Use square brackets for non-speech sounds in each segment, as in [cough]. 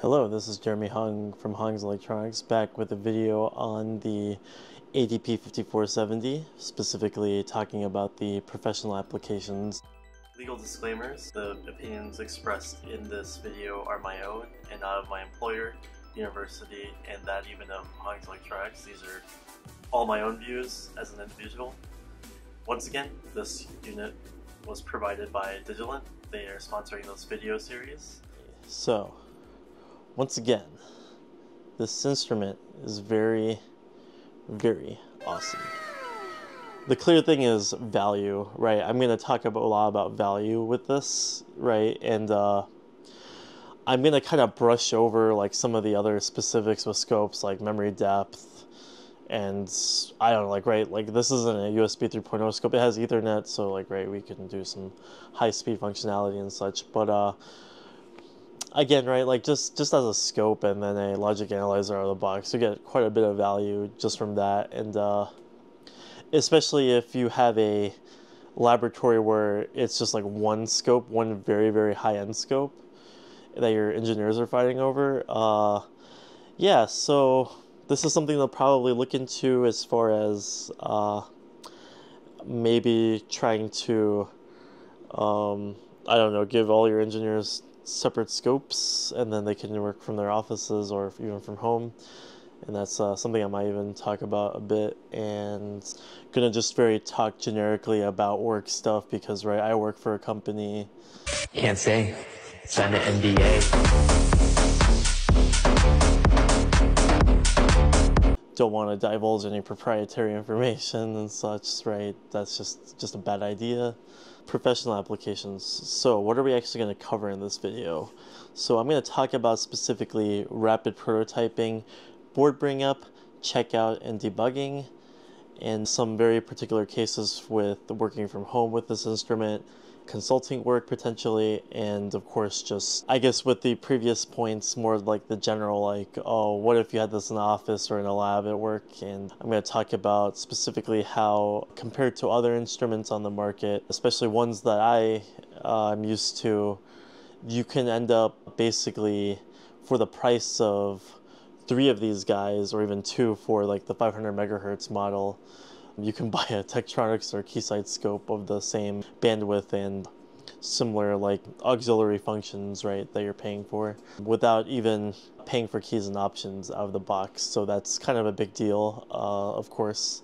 Hello, this is Jeremy Hong from Hong's Electronics back with a video on the ADP 5470, specifically talking about the professional applications. Legal disclaimers, the opinions expressed in this video are my own and not of my employer, university, and that even of Hong's Electronics. These are all my own views as an individual. Once again, this unit was provided by Digilent. They are sponsoring this video series. So, once again, this instrument is very, very awesome. The clear thing is value, right? I'm going to talk about a lot about value with this, right? And uh, I'm going to kind of brush over like some of the other specifics with scopes like memory depth and I don't know, like, right, like this isn't a USB 3.0 scope. It has ethernet, so like, right, we can do some high speed functionality and such, but uh, again, right, like just just as a scope and then a logic analyzer out of the box, you get quite a bit of value just from that, and uh, especially if you have a laboratory where it's just like one scope, one very very high end scope that your engineers are fighting over. Uh, yeah, so this is something they'll probably look into as far as uh, maybe trying to. Um, I don't know, give all your engineers separate scopes and then they can work from their offices or even from home. And that's uh, something I might even talk about a bit. And gonna just very talk generically about work stuff because right I work for a company. Can't say. Sign an NDA don't want to divulge any proprietary [laughs] information and such right? That's just just a bad idea professional applications. So what are we actually going to cover in this video? So I'm going to talk about specifically rapid prototyping, board bring up, checkout, and debugging, and some very particular cases with working from home with this instrument, consulting work potentially, and of course, just I guess with the previous points, more like the general, like, oh, what if you had this in the office or in a lab at work? And I'm going to talk about specifically how, compared to other instruments on the market, especially ones that I uh, am used to, you can end up basically for the price of three of these guys, or even two for like the 500 megahertz model you can [laughs] buy a Tektronix or Keysight scope of the same bandwidth and similar like auxiliary functions right that you're paying for without even paying for keys and options out of the box. So that's kind of a big deal uh, of course.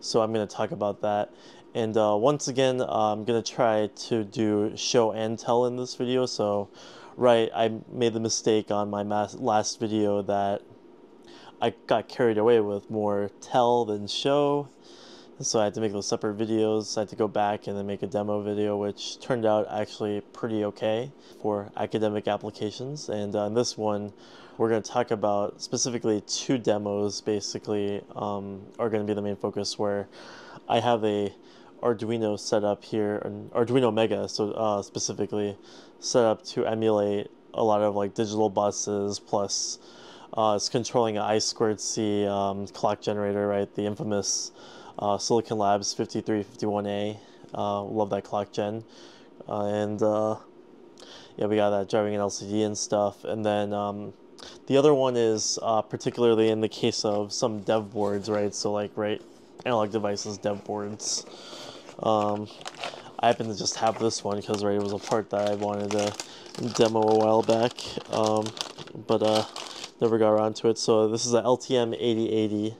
So I'm going to talk about that. And uh, once again uh, I'm going to try to do show and tell in this video. So right I made the mistake on my last video that I got carried away with more tell than show so I had to make those separate videos. I had to go back and then make a demo video, which turned out actually pretty okay for academic applications. And uh, in this one, we're going to talk about specifically two demos, basically, um, are going to be the main focus where I have a Arduino set up here, an Arduino Mega, so uh, specifically set up to emulate a lot of like digital buses plus uh, it's controlling an I squared C um, clock generator, right? The infamous uh, Silicon Labs 5351A. Uh, love that clock gen. Uh, and uh, yeah, we got that driving an LCD and stuff. And then um, the other one is uh, particularly in the case of some dev boards, right? So like, right, analog devices dev boards. Um, I happen to just have this one because right, it was a part that I wanted to demo a while back, um, but uh, never got around to it. So this is a LTM 8080.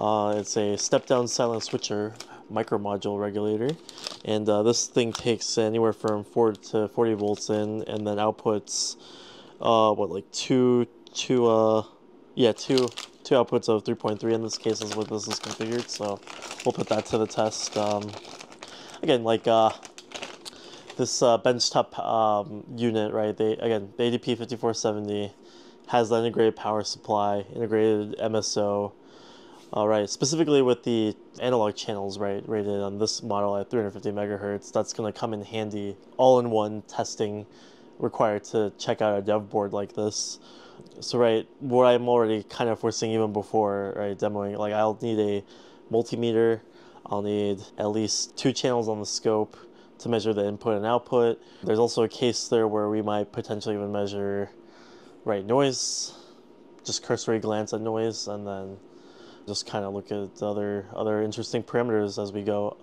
Uh, it's a step-down silent switcher micro module regulator. And uh, this thing takes anywhere from 4 to 40 volts in and then outputs uh, what like two two uh yeah two two outputs of 3.3 in this case is what this is configured. So we'll put that to the test. Um, again like uh this uh, benchtop um, unit right they again the ADP 5470 has the integrated power supply integrated MSO all right, specifically with the analog channels, right, rated on this model at 350 megahertz, that's going to come in handy all-in-one testing required to check out a dev board like this. So, right, what I'm already kind of foreseeing even before, right, demoing, like I'll need a multimeter, I'll need at least two channels on the scope to measure the input and output. There's also a case there where we might potentially even measure right noise, just cursory glance at noise, and then just kind of look at other other interesting parameters as we go.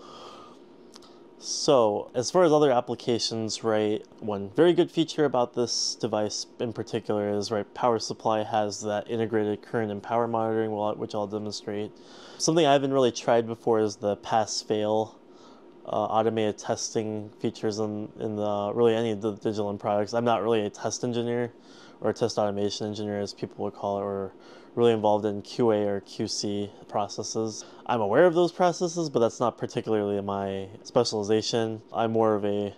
So, as far as other applications, right, one very good feature about this device in particular is, right, power supply has that integrated current and power monitoring, which I'll demonstrate. Something I haven't really tried before is the pass-fail uh, automated testing features in, in the, really any of the Digilent products. I'm not really a test engineer or a test automation engineer, as people would call it, or really involved in QA or QC processes. I'm aware of those processes, but that's not particularly my specialization. I'm more of a,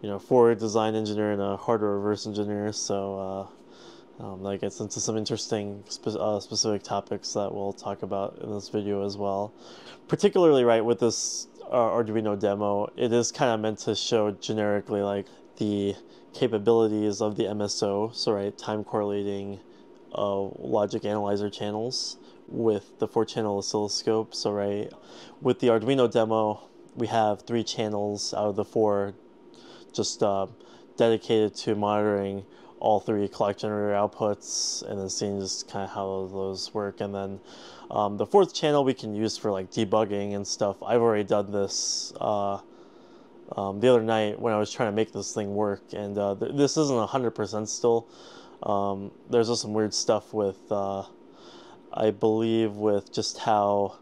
you know, forward design engineer and a hardware reverse engineer. So uh, um, that gets into some interesting spe- uh, specific topics that we'll talk about in this video as well. Particularly, right with this uh, Arduino demo, it is kind of meant to show generically like the capabilities of the MSO. So right, time correlating uh, logic analyzer channels with the four channel oscilloscope. So right, with the Arduino demo, we have three channels out of the four just uh, dedicated to monitoring all three clock generator outputs and then seeing just kind of how those work. And then um, the fourth channel we can use for like debugging and stuff. I've already done this uh, um, the other night when I was trying to make this thing work. And uh, th this isn't 100% still. Um, there's also some weird stuff with, uh, I believe, with just how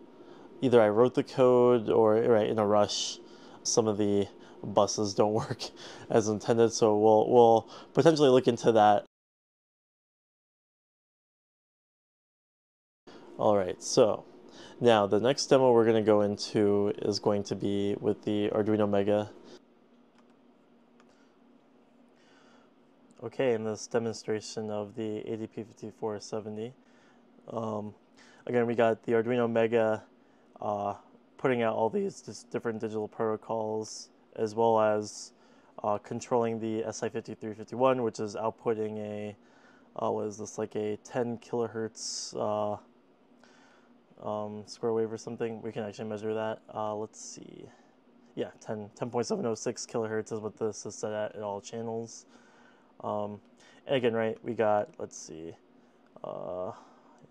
either I wrote the code or right in a rush, some of the buses don't [laughs] work as intended. So we'll we'll potentially look into that. All right, so now the next demo we're going to go into is going to be with the Arduino Mega Okay, in this demonstration of the ADP5470, um, again, we got the Arduino Mega uh, putting out all these different digital protocols, as well as uh, controlling the SI5351, which is outputting a, uh, what is this, like a 10 kilohertz uh, um, square wave or something. We can actually measure that. Uh, let's see. Yeah, 10, 10.706 kilohertz is what this is set at at all channels. Um, and again, right, we got, let's see, uh,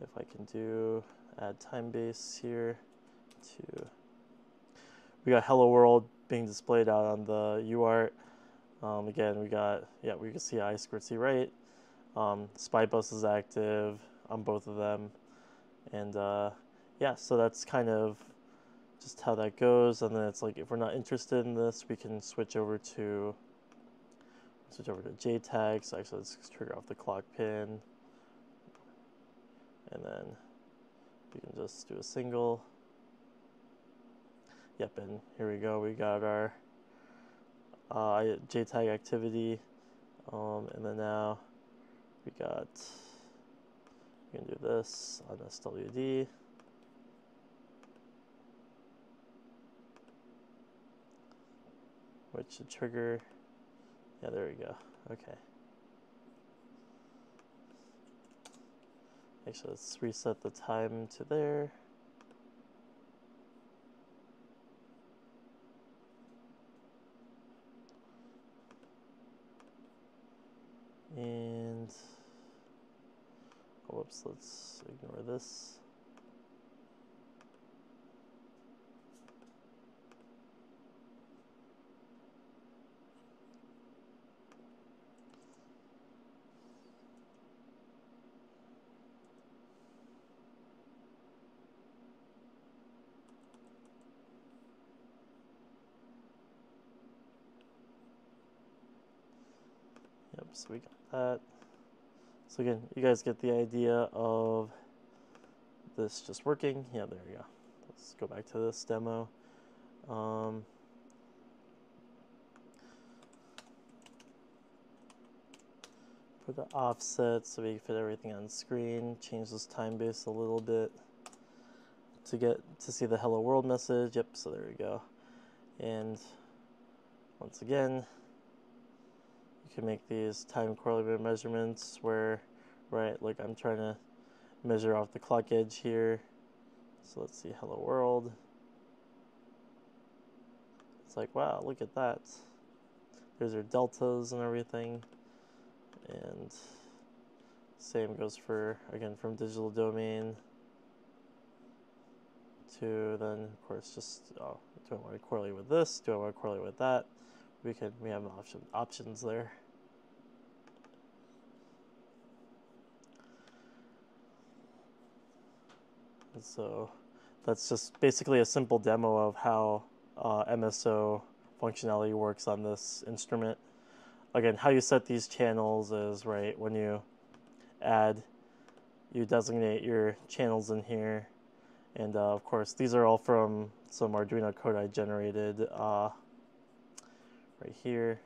if I can do add time base here to, we got hello world being displayed out on the UART. Um, again, we got, yeah, we can see I squared C right. Um, SPI bus is active on both of them. And uh, yeah, so that's kind of just how that goes. And then it's like, if we're not interested in this, we can switch over to switch over to JTAG. So actually, let's trigger off the clock pin. And then we can just do a single. Yep, and here we go. We got our uh, JTAG activity. Um, and then now we got, we can do this on SWD. Which should trigger yeah, there we go. Okay. Actually, let's reset the time to there. And, oh, whoops, let's ignore this. So we got that. So again, you guys get the idea of this just working. Yeah, there we go. Let's go back to this demo. Um, put the offset so we fit everything on screen. Change this time base a little bit to get to see the hello world message. Yep, so there we go. And once again, make these time correlated measurements where, right, like I'm trying to measure off the clock edge here. So let's see, hello world. It's like, wow, look at that. There's our deltas and everything. And Same goes for, again, from digital domain to then, of course, just oh, do I want to correlate with this? Do I want to correlate with that? We can we have option options there. So that's just basically a simple demo of how uh, MSO functionality works on this instrument. Again, how you set these channels is right when you add, you designate your channels in here and uh, of course, these are all from some Arduino code I generated uh, right here.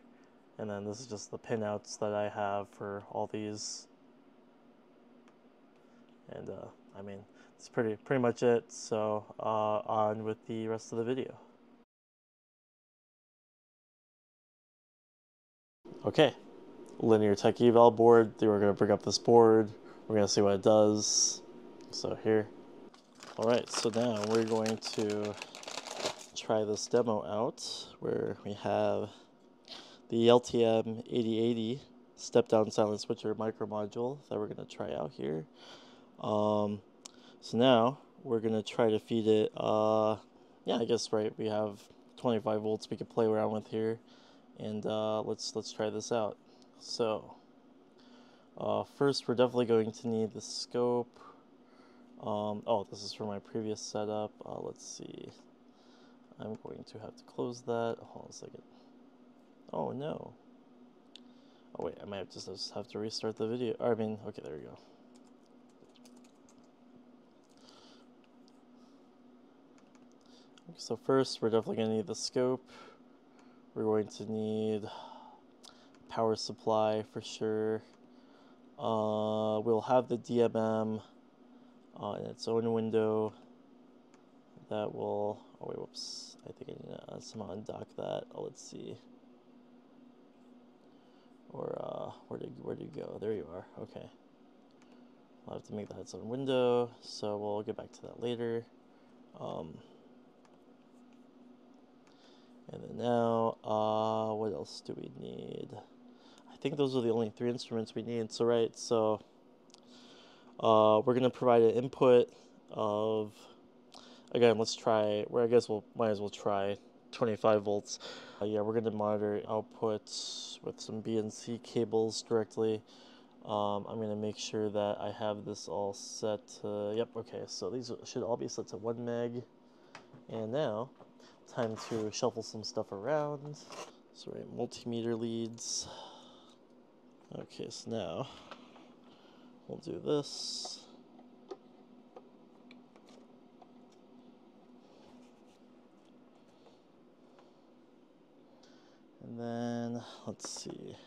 And then this is just the pinouts that I have for all these. And uh, I mean, that's pretty pretty much it. So uh, on with the rest of the video. Okay, linear tech eval board. We're gonna bring up this board. We're gonna see what it does. So here. Alright, so now we're going to try this demo out where we have the LTM 8080 step down silent switcher micro module that we're to try out here. Um, so now we're going to try to feed it, uh, yeah, I guess, right, we have 25 volts we can play around with here. And uh, let's, let's try this out. So, uh, first we're definitely going to need the scope. Um, oh, this is from my previous setup. Uh, let's see. I'm going to have to close that. Hold on a second. Oh, no. Oh, wait, I might have just have to restart the video. I mean, okay, there we go. So first, we're definitely going to need the scope. We're going to need power supply for sure. Uh, we'll have the DMM uh, in its own window that will, oh wait, whoops, I think I need to uh, somehow undock that. Oh, let's see. Or, uh, where did, where did you go? There you are, okay. I'll have to make that its own window, so we'll get back to that later. Um, and then now, uh, what else do we need? I think those are the only three instruments we need. So, right, so uh, we're going to provide an input of, again, let's try, where I guess we'll might as well try 25 volts. Uh, yeah, we're going to monitor output with some BNC cables directly. Um, I'm going to make sure that I have this all set to, yep, okay, so these should all be set to 1 meg. And now, time to shuffle some stuff around. So, right, multimeter leads. Okay, so now We'll do this. And then, let's see.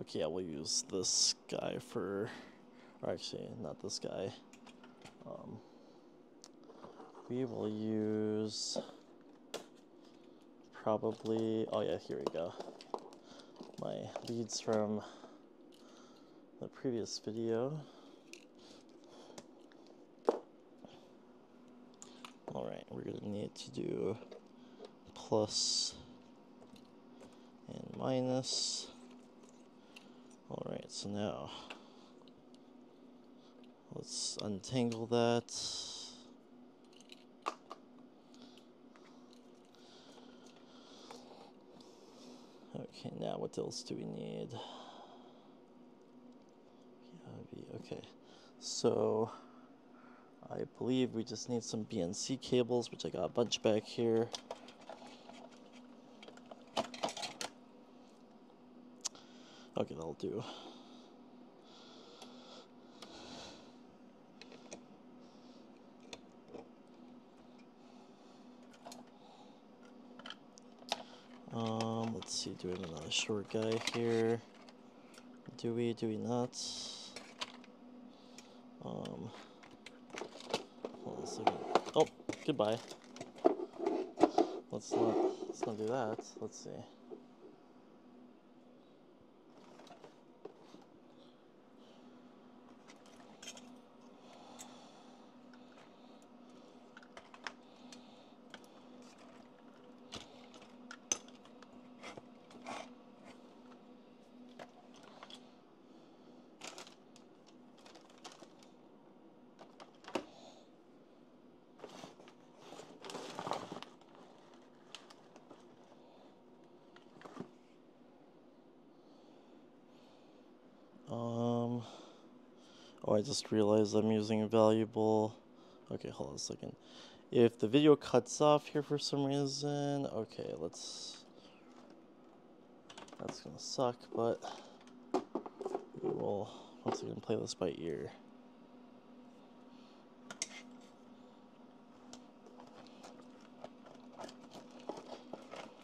Okay, I will use this guy for, or actually, not this guy. Um, we will use probably, oh yeah, here we go. My leads from the previous video. Alright, we're going to need to do plus and minus. Alright, so now let's untangle that. Okay, now what else do we need? Okay, so I believe we just need some BNC cables, which I got a bunch back here. Okay, that'll do. Um, let's see, do we have another short guy here? Do we, do we not? Um. Oh, goodbye. Let's not, let's not do that. Let's see. Realized I'm using a valuable. Okay, hold on a second. If the video cuts off here for some reason, okay, let's. That's gonna suck, but we will once again play this by ear.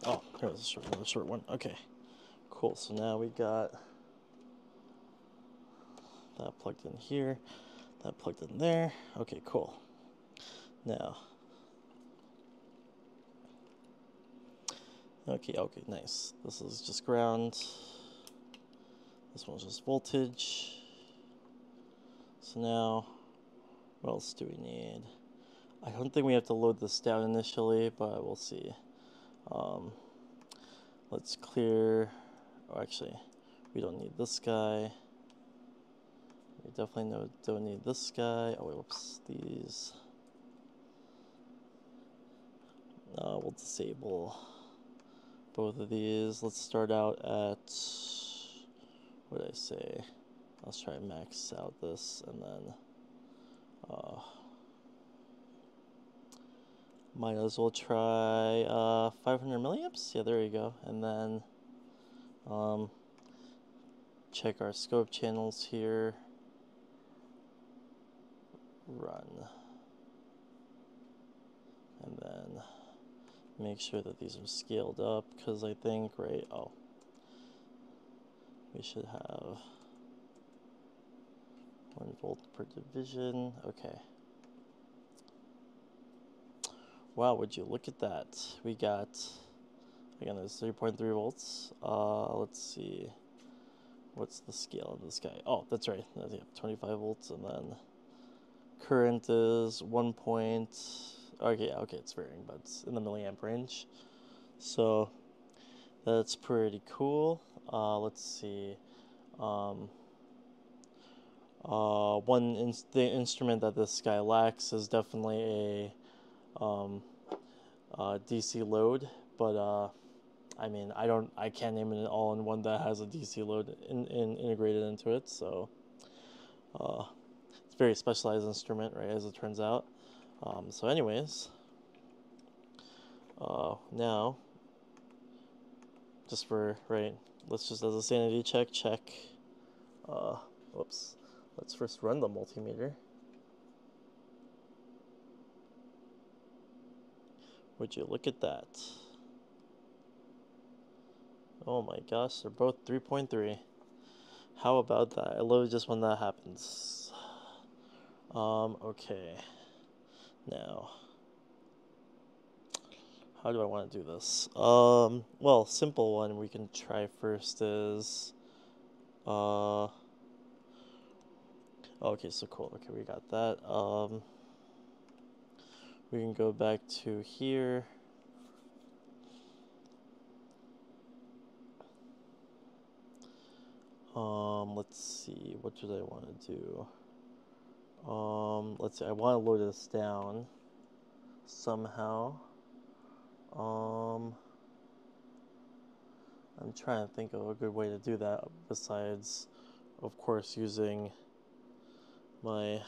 Oh, here's a short, another short one. Okay, cool. So now we got plugged in here, that plugged in there. Okay, cool. Now, okay, okay, nice. This is just ground. This one's just voltage. So now, what else do we need? I don't think we have to load this down initially, but we'll see. Um, let's clear, oh, actually, we don't need this guy. We definitely know, don't need this guy. Oh, wait, whoops, these. Uh, we'll disable both of these. Let's start out at, what did I say? Let's try max out this and then, uh, might as well try uh, 500 milliamps. Yeah, there you go. And then um, check our scope channels here. Run. And then make sure that these are scaled up because I think, right, oh, we should have one volt per division. Okay. Wow, would you look at that? We got, again, there's 3.3 volts. Uh, let's see. What's the scale of this guy? Oh, that's right. Yeah, 25 volts, and then current is 1 point. Okay, okay, it's varying, but it's in the milliamp range. So that's pretty cool. Uh, let's see. Um, uh, one in the instrument that this guy lacks is definitely a um, uh, DC load, but uh, I mean, I don't, I can't name it all in one that has a DC load in, in integrated into it. So uh, very specialized instrument, right? As it turns out. Um, so, anyways, uh, now just for right, let's just as a sanity check, check. Uh, whoops. Let's first run the multimeter. Would you look at that? Oh my gosh, they're both 3.3. How about that? I love it just when that happens. Um, okay. Now, how do I want to do this? Um, well, simple one we can try first is, uh, okay, so cool. Okay, we got that. Um, we can go back to here. Um, let's see, what did I want to do? Um, let's see, I want to load this down somehow. Um, I'm trying to think of a good way to do that besides, of course, using my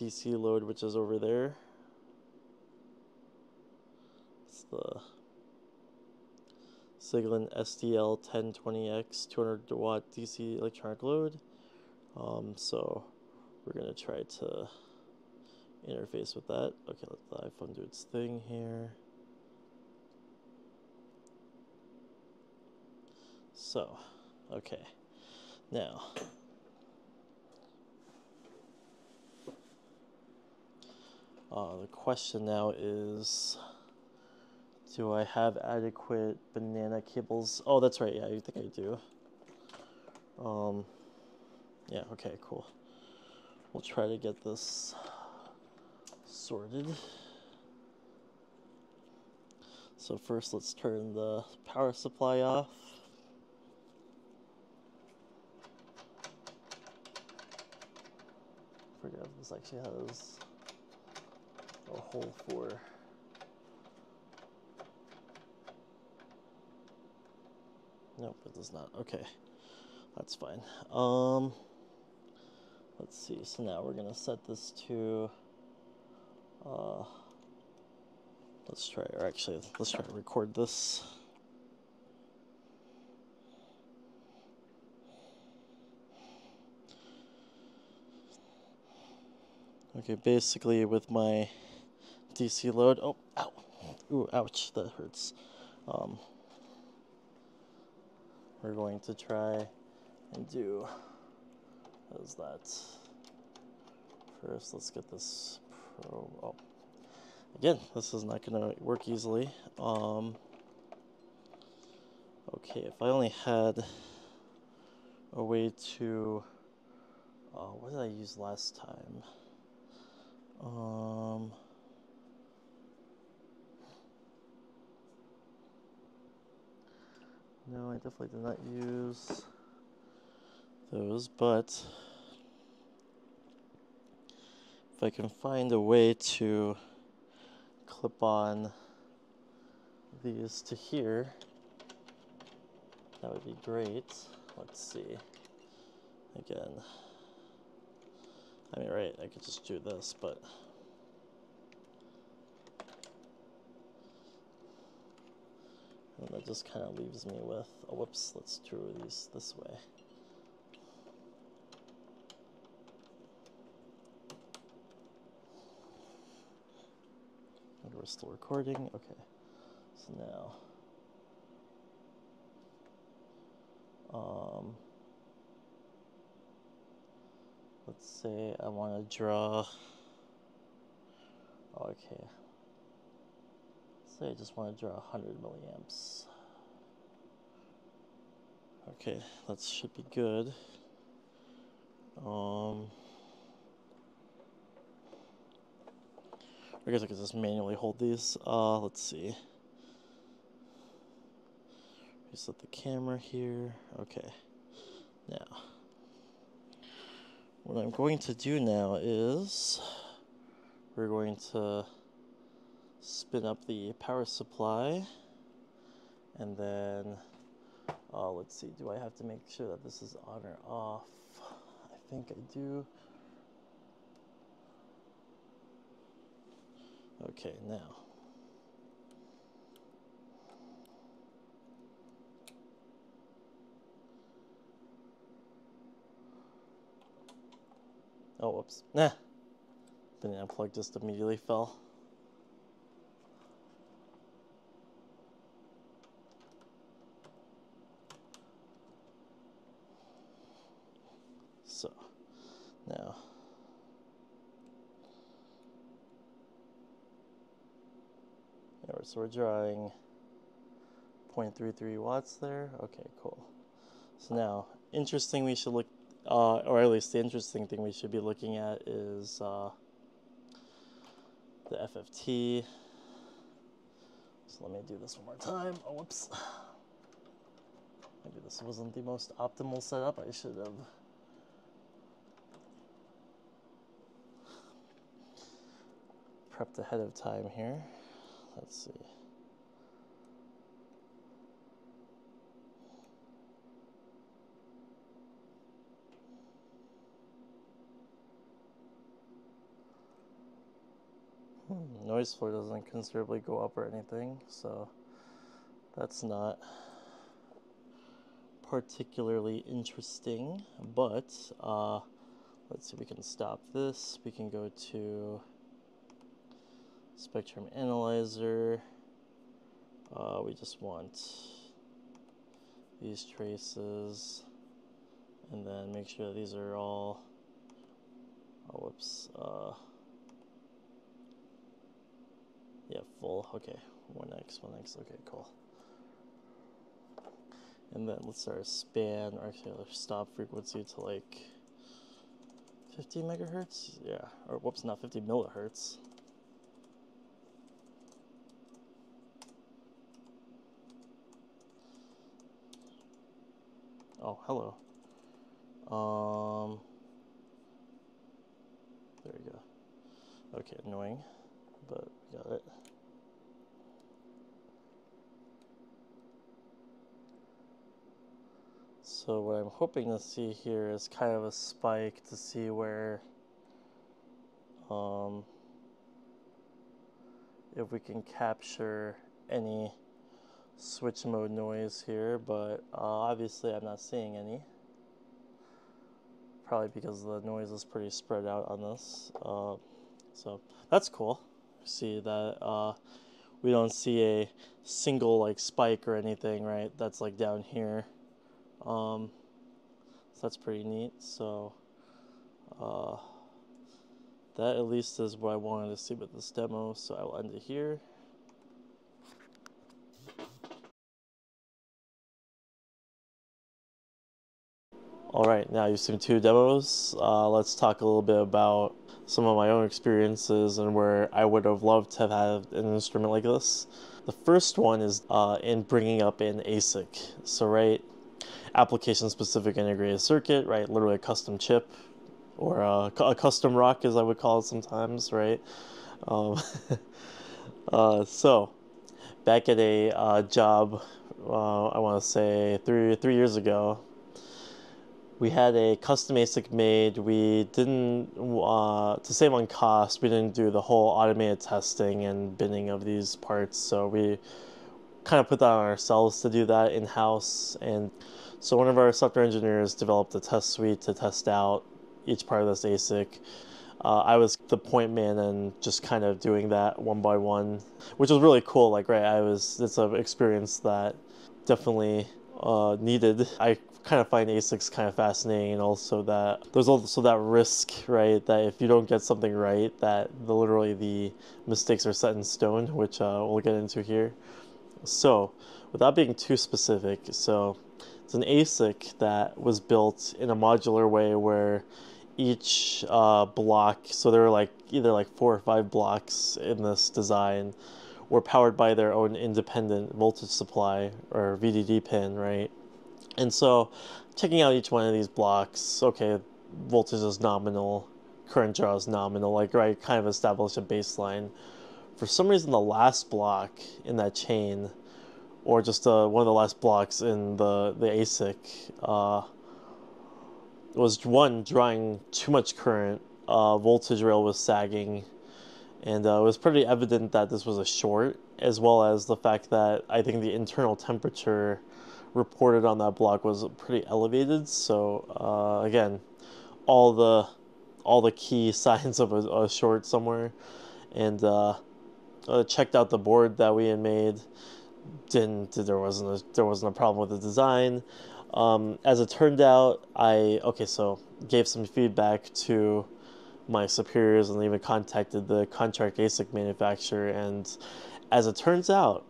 DC load, which is over there. It's the Siglent SDL 1020X 200 watt DC electronic load. Um, so we're gonna try to interface with that. Okay, let the iPhone do its thing here. So, okay, now Uh, the question now is Do I have adequate banana cables? Oh, that's right. Yeah, I think I do. Um, yeah, okay, cool. We'll try to get this sorted. So, first, let's turn the power supply off. forget if this actually has a hole for nope it does not okay that's fine um let's see. So now we're gonna set this to. Uh, let's try, or actually, let's try to record this. Okay, basically with my DC load. Oh, ow. Ooh, ouch, that hurts. Um, we're going to try and do, how's that? First, let's get this pro, oh. Again, this is not going to work easily. Um, okay, if I only had a way to, uh, what did I use last time? Um, no, I definitely did not use those, but if I can find a way to clip on these to here, that would be great. Let's see. Again. I mean, right, I could just do this, but... And that just kind of leaves me with, oh, whoops, let's draw these this way. We're still recording, okay. So now... Um, let's say I want to draw, okay, let's say I just want to draw 100 milliamps. Okay, that should be good. Um, I guess I could just manually hold these. Uh, let's see. Reset the camera here. Okay. Now, what I'm going to do now is we're going to spin up the power supply and then uh, let's see do I have to make sure that this is on or off I think I do okay now Oh, whoops. Nah. Banana plug just immediately fell. So, now. So we're drawing 0.33 watts there. Okay, cool. So now, interesting, we should look uh, or at least the interesting thing we should be looking at is uh, the FFT. So let me do this one more time. Oh, whoops. Maybe this wasn't the most optimal setup. I should have. Prepped ahead of time here. Let's see. Hmm, noise floor doesn't considerably go up or anything, so that's not particularly interesting. But uh, let's see, we can stop this. We can go to spectrum analyzer. Uh, we just want these traces and then make sure these are all, oh, whoops, uh, yeah, full. Okay, 1x, 1x. Okay, cool. And then let's start a span, or actually let's stop frequency to like 50 megahertz. Yeah, or whoops, not 50 millihertz. Oh, hello. Um, there we go. Okay, annoying, but we got it. So what I'm hoping to see here is kind of a spike to see where um, if we can capture any switch mode noise here, but uh, obviously I'm not seeing any. Probably because the noise is pretty spread out on this. Uh, so that's cool. See that uh, we don't see a single like spike or anything, right? That's like down here. Um, so that's pretty neat. So uh, that at least is what I wanted to see with this demo. So I will end it here. All right, now you've seen two demos. Uh, let's talk a little bit about some of my own experiences and where I would have loved to have had an instrument like this. The first one is uh, in bringing up an ASIC. So, right, application-specific integrated circuit, right, literally a custom chip, or a, a, custom rock, as I would call it sometimes, right? Um, [laughs] uh, so, back at a uh, job, uh, I want to say three three years ago, we had a custom ASIC made. We didn't, uh, to save on cost, we didn't do the whole automated testing and binning of these parts. So we kind of put that on ourselves to do that in house. And so one of our software engineers developed a test suite to test out each part of this ASIC. Uh, I was the point man and just kind of doing that one by one, which was really cool. Like, right, I was, it's an experience that definitely uh, needed. I kind of find ASICs kind of fascinating, and also that there's also that risk, right? That if you don't get something right, that the, literally the mistakes are set in stone, which uh, we'll get into here. So, without being too specific, so it's an ASIC that was built in a modular way where each uh, block, so there were like either like four or five blocks in this design, were powered by their own independent voltage supply or VDD pin, right? And so checking out each one of these blocks, okay, voltage is nominal, current draw is nominal, like right, kind of establish a baseline. For some reason, the last block in that chain, or just uh, one of the last blocks in the, the ASIC, uh, was one, drawing too much current, uh, voltage rail was sagging, and uh, it was pretty evident that this was a short, as well as the fact that I think the internal temperature reported on that block was pretty elevated. So uh, again, all the all the key [laughs] signs of a, a short somewhere, and uh, uh, checked out the board that we had made. Didn't there wasn't a, there wasn't a problem with the design. Um, as it turned out, I okay so gave some feedback to my superiors and even contacted the contract ASIC manufacturer. And as it turns out,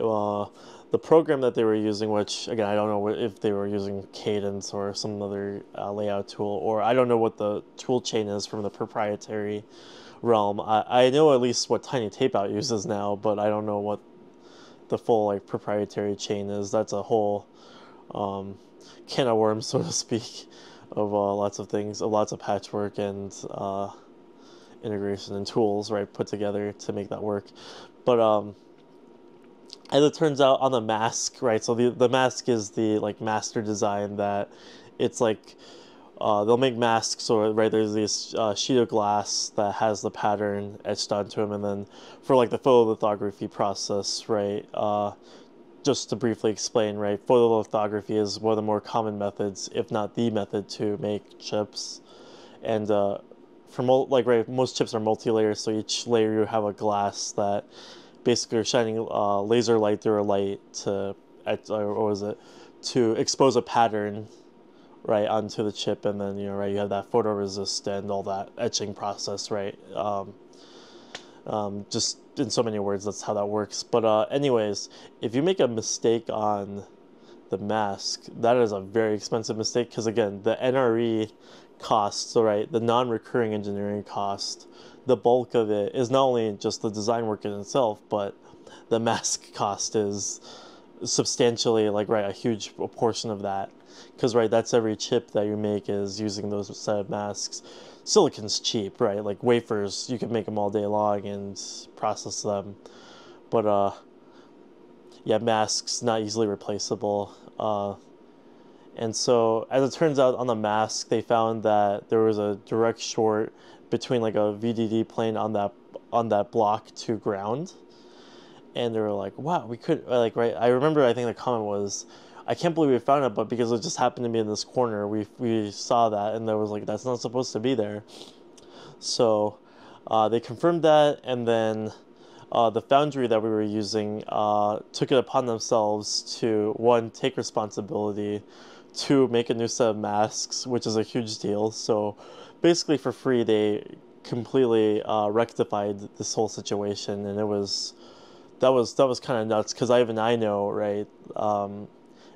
uh, the program that they were using, which again I don't know if they were using Cadence or some other uh, layout tool, or I don't know what the tool chain is from the proprietary realm. I, I know at least what Tiny Tapeout uses now, but I don't know what the full like proprietary chain is. That's a whole um, can of worms, [laughs] so to speak, of uh, lots of things, of lots of patchwork and uh, integration and tools, right, put together to make that work. But um, as it turns out on the mask right so the, the mask is the like master design that it's like uh, they'll make masks or right there's this uh, sheet of glass that has the pattern etched onto them and then for like the photolithography process right uh, just to briefly explain right photolithography is one of the more common methods if not the method to make chips. And uh, for like right most chips are multi-layer so each layer you have a glass that basically shining uh, laser light through a light to, at, or was it, to expose a pattern right onto the chip. And then you know right you have that photoresist and all that etching process right? Um, um, just in so many words that's how that works. But uh, anyways if you make a mistake on the mask that is a very expensive mistake. Because again the NRE costs right the non-recurring engineering cost the bulk of it is not only just the design work in itself, but the mask [laughs] cost is substantially like right a huge portion of that. Because right that's every chip that you make is using those set of masks. Silicon's cheap right like wafers you can make them all day long and process them. But uh yeah masks not easily replaceable uh And so, as it turns out, on the mask, they found that there was a direct short between like a VDD plane on that on that block to ground. And they were like, "Wow, we could like right." I remember, I think the comment was, "I can't believe we found it, but because it just happened to be in this corner, we we saw that, and there was like that's not supposed to be there." So, uh, they confirmed that, and then uh, the foundry that we were using uh, took it upon themselves to one take responsibility, two make a new set of masks, which is a huge deal. So basically, for free, they completely uh, rectified this whole situation, and it was that was that was kind of nuts because I even I know right. Um,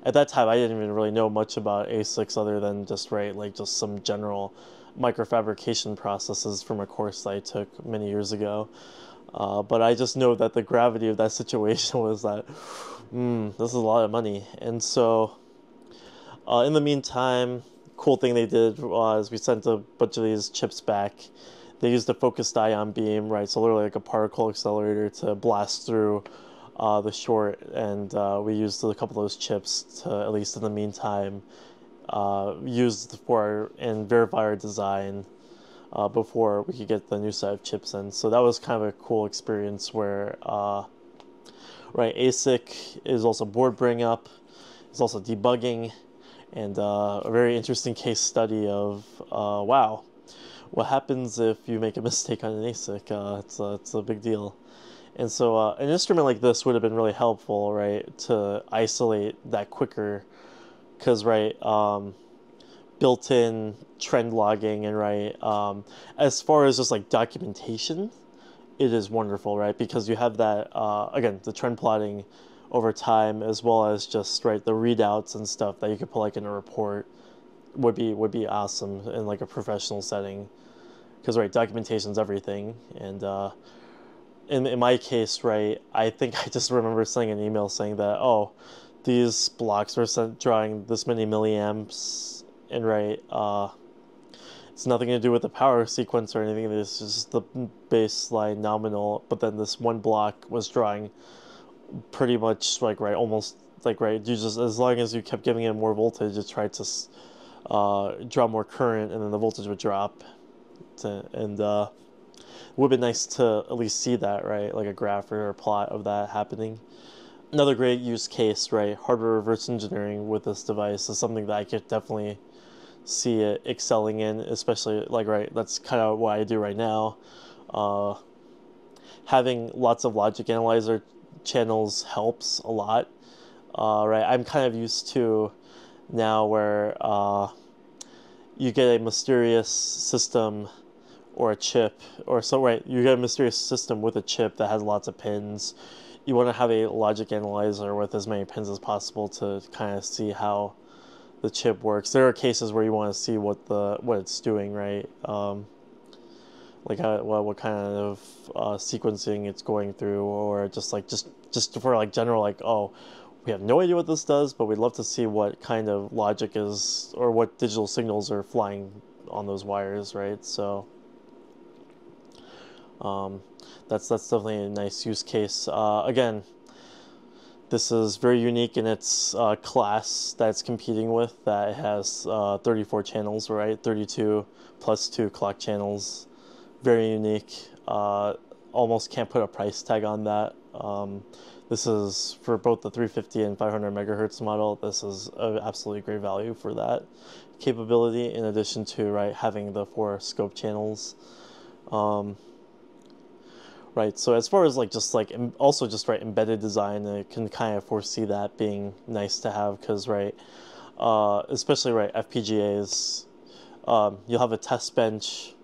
at that time, I didn't even really know much about ASICs other than just right, like just some general microfabrication processes from a course I took many years ago. Uh, but I just know that the gravity of that [laughs] situation was that, mm, this is a lot of money. And so, uh, in the meantime, cool thing they did was we sent a bunch of these chips back. They used a focused ion beam, right? So literally like a particle accelerator to blast through uh, the short, and uh, we used a couple of those chips to, at least in the meantime, uh, use for and verify our design uh, before we could get the new set of chips in. So that was kind of a cool experience where, uh, right, ASIC is also board bring up, is also debugging, and uh, a very interesting case study of, uh, wow, what happens if you make a [laughs] mistake on an ASIC? Uh, it's, a, it's a big deal. And so uh, an instrument like this would have been really helpful, right, to isolate that quicker, because, right, um, built-in trend logging and right um, as far as just like documentation it is wonderful right because you have that uh, again the trend plotting over time as well as just right the readouts and stuff that you could put like in a report would be would be awesome in like a professional setting because right documentation is everything and uh, in, in my case right i think [laughs] i just remember sending an email saying that oh these blocks were sent drawing this many milliamps and right, uh, it's nothing to do with the power sequence or anything. It's just the baseline nominal. But then this one block was drawing pretty much like right, almost like right. You just as long as you kept giving it more voltage, it tried to uh, draw more current, and then the voltage would drop. To, and uh, it would be nice to at least see that right, like a graph or a plot of that happening another great use case, right? Hardware reverse engineering with this device is something that I could definitely see it excelling in, especially like right. That's kind of what I do right now. Uh, having lots of logic analyzer channels helps a lot. Uh, right, I'm kind of used to now where uh, you get a mysterious system or a chip, or so right, you get a mysterious system with a chip that has lots of pins. You want to have a logic analyzer with as many pins as possible to kind of see how the chip works. There are cases where you want to see what the what it's doing, right? Um, like how, what what kind of uh, sequencing it's going through, or just like just just for like general like oh, we have no idea what this does, but we'd love to see what kind of logic is or what digital signals are flying on those wires, right? So. Um, that's that's definitely a nice use case. Uh, again, this is very unique in its uh, class that it's competing with. That has uh, 34 channels, right? 32 plus two clock channels. Very unique. Uh, almost can't put a price tag on that. Um, this is for both the 350 and 500 megahertz model. This is an absolutely great value for that capability. In addition to right having the four scope channels. Um, Right. So as far as like just like also just right embedded design, I can kind of foresee that being nice to have because right, uh, especially right FPGAs, um, you'll have a test bench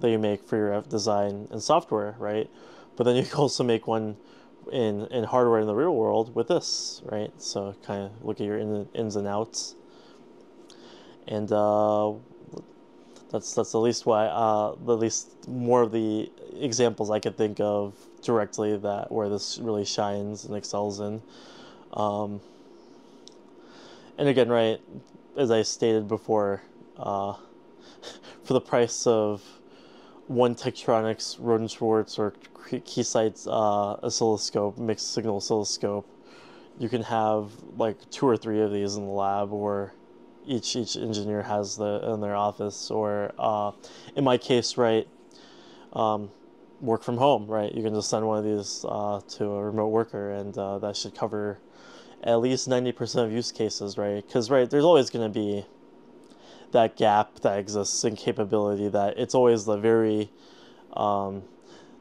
that you make for your design and software, right? But then you can [laughs] also make one in in hardware in the real world with this, right? So kind of look at your in, ins and outs. And uh, that's that's the least why uh, the least more of the examples I could think of directly that where this really shines and excels in. Um, and again, right, as I stated before, uh, [laughs] for the price of one Tektronix Rohde & Schwarz or Keysight's uh, oscilloscope, mixed signal oscilloscope, you can have like two or three of these in the lab or each each engineer has the in their office, or uh, in my case, right, um, work from home, right? You can just send one of these uh, to a remote worker, and uh, that should cover at least ninety percent of use cases, right? Because right, there's always going to be that gap that exists in capability. That it's always the very um,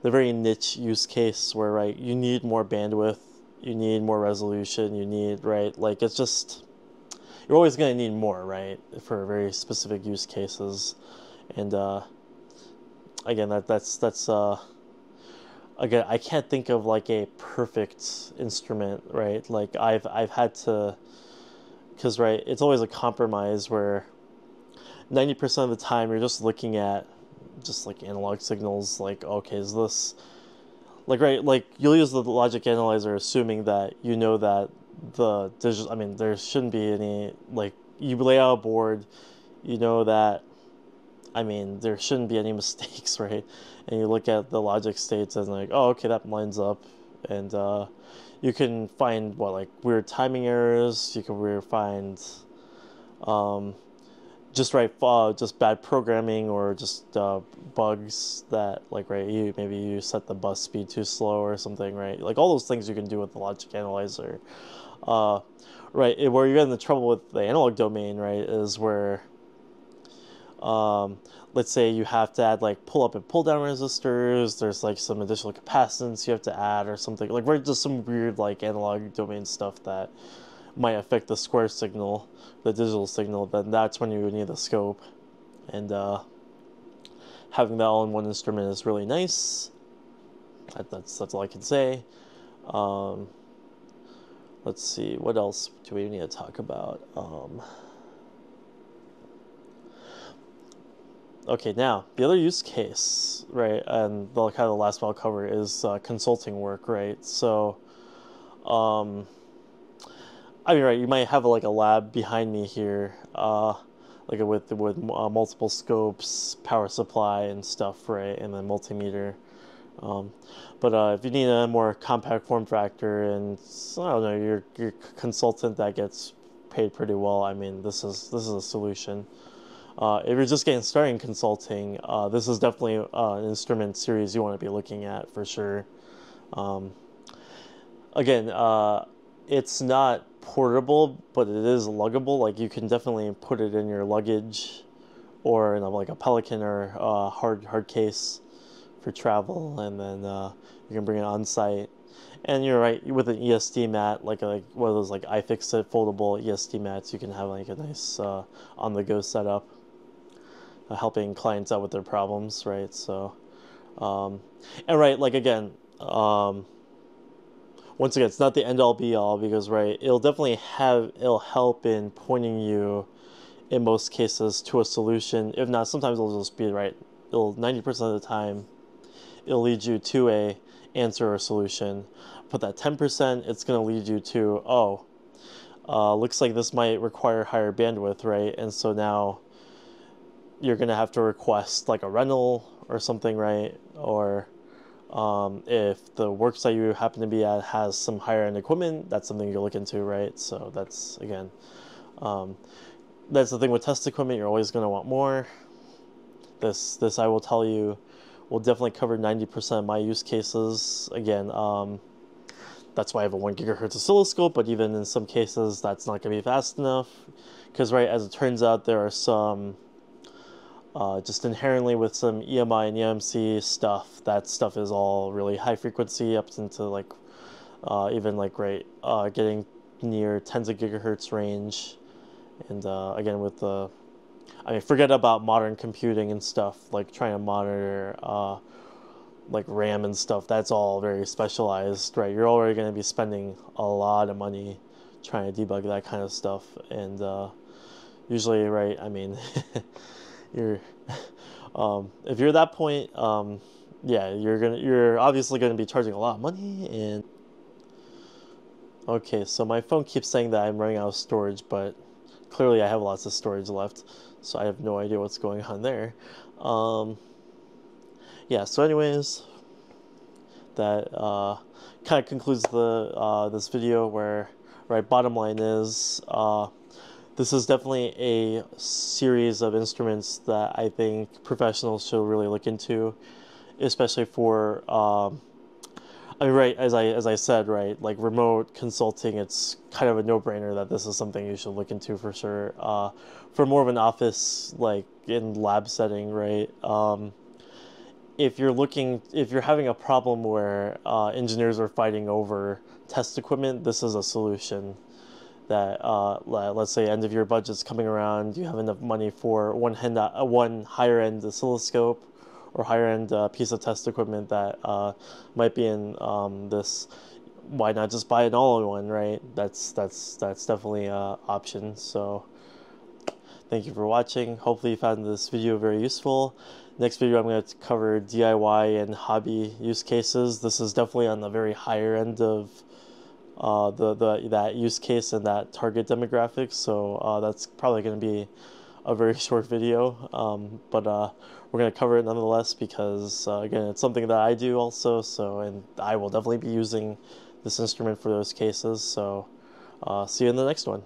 the very niche use case where right you need more bandwidth, you need more resolution, you need right like it's just you're always going to need more, right, for very specific use cases, and uh, again, that that's that's uh, again, I can't think of like a perfect instrument, right? Like I've I've had to, because right, it's always a compromise where ninety percent of the time you're just looking at just like analog signals, like okay, is this like right, like you'll use the logic analyzer assuming that you know that the digital. I mean, there shouldn't be any like you lay out a board, you know that. I mean, there shouldn't be any [laughs] mistakes, right? And you look at the logic states and like, oh, okay, that lines up, and uh, you can find what like weird timing errors. You can weird find, um, just right, uh, just bad programming or just uh, bugs that like right, you maybe you set the bus speed too slow or something, right? Like all those things you can do with the logic analyzer. Uh, right, where you're in the trouble with the analog domain, right, is where, um, let's say you have to add like pull up and pull down resistors. There's like some additional capacitance you have to add or something like right, just some weird like analog domain stuff that might affect the square signal, the digital signal. Then that's when you would need the scope, and uh, having that all in one instrument is really nice. That, that's that's all I can say. Um, let's see, what else do we need to talk about? Um, okay, now the other use case, right, and the kind of the last one I'll cover is uh, consulting work, right? So, um, I mean, right, you might have like a lab behind me here, uh, like with with uh, multiple scopes, power supply, and stuff, right, and then multimeter. Um, but uh, if you need a more compact form factor and I don't know, your your consultant that gets paid pretty well, I mean, this is this is a solution. Uh, if you're just getting started in consulting, uh, this is definitely uh, an instrument series you want to be looking at for sure. Um, again, uh, it's not portable, but it is luggable. Like you can definitely put it in your luggage, or in a, like a Pelican or uh, hard hard case for travel, and then uh, you can bring it on site. And you're right with an ESD mat, like a, like one of those like iFixit foldable ESD mats. You can have like a nice uh, on-the-go setup, uh, helping clients out with their problems, right? So, um, and right, like again, um, once again, it's not the end-all be-all because right, it'll definitely have it'll help in pointing you, in most cases, to a solution. If not, sometimes it'll just be right. It'll ninety percent of the time it'll lead you to a answer or solution. But that 10%, it's going to lead you to, oh, uh, looks like this might require higher bandwidth, right? And so now you're going to have to request like a rental or something, right? Or um, if the worksite you happen to be at has some higher end equipment, that's something you look into, right? So that's, again, um, that's the thing with test equipment, you're always going to want more. This, this I will tell you, will definitely cover 90% of my use cases. Again, um, that's why I have a 1 gigahertz oscilloscope, but even in some cases, that's not going to be fast enough. Because, right, as it turns out, there are some, uh, just inherently with some EMI and EMC stuff, that stuff is all really high frequency up into like, uh, even like, right, uh, getting near tens of gigahertz range. And uh, again, with the I mean, forget about modern computing and stuff, like trying to monitor uh, like RAM and stuff. That's all very specialized, right? You're already going to be spending a lot of money trying to debug that kind of stuff. And uh, usually, right, I mean, [laughs] you're [laughs] um, if you're at that point, um, yeah, you're gonna you're obviously to be charging a lot of money and okay so my phone keeps saying that i'm running out of storage but clearly i have lots of storage left so I have no idea what's going on there. Um, yeah, so anyways, that uh, kind of concludes the uh, this video where, right, bottom line is, uh, this is definitely a series of instruments that I think professionals should really look into, especially for. Um, I mean, right as I as I said, right, like remote consulting, it's kind of a no brainer that this is something you should look into for sure. Uh, for more of an office, like in lab setting, right. Um, if you're looking, if you're having a problem where uh, engineers are fighting over test equipment, this is a solution that uh, let's say end of year budget's coming around, you have enough money for one hand, uh, one higher end oscilloscope or higher end uh, piece of test equipment that uh, might be in um, this. Why not just buy an all-in-one, right? That's that's that's definitely an option. So, thank you for watching. Hopefully, you found this video very useful. Next video, I'm going to cover DIY and hobby use cases. This is definitely on the very higher end of uh, the, the that use case and that target demographic. So uh, that's probably going to be a very [laughs] short video, um, but uh, we're going to cover it nonetheless because uh, again, it's something that I do also. So and I will definitely be using this instrument for those cases. So uh, see you in the next one.